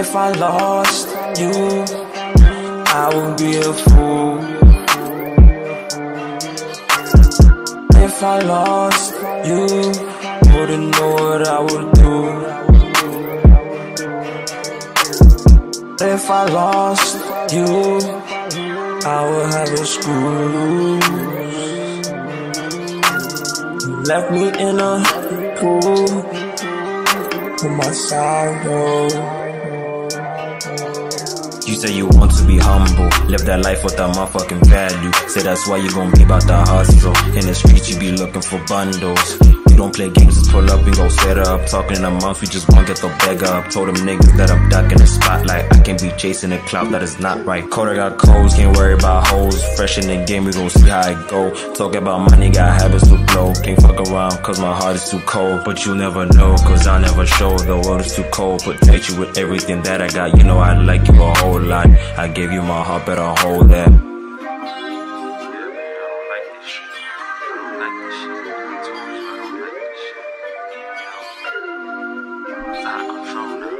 If I lost you, I would be a fool. If I lost you, wouldn't know what I would do. If I lost you, I would have a screw. You left me in a pool with my sorrow. You say you want to be humble, live that life without motherfucking value. Say that's why you gon' be about the hustle. In the streets, you be looking for bundles. You don't play games, pull up and go set up. Talking in a month, we just gon' get the beggar up. Told them niggas that I'm ducking the spotlight. I can't be chasing a clout that is not right. Coda got codes, can't worry about hoes. Fresh in the game, we gon' see how it go. Talk about money, got habits to blow. Can't fuck around, cause my heart is too cold. But you never know, cause I never show. The world is too cold. Protect you with everything that I got. You know I like you a whole lot. I gave you my heart, better hold that. It's out of control now.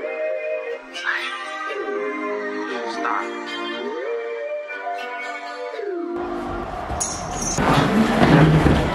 Stop.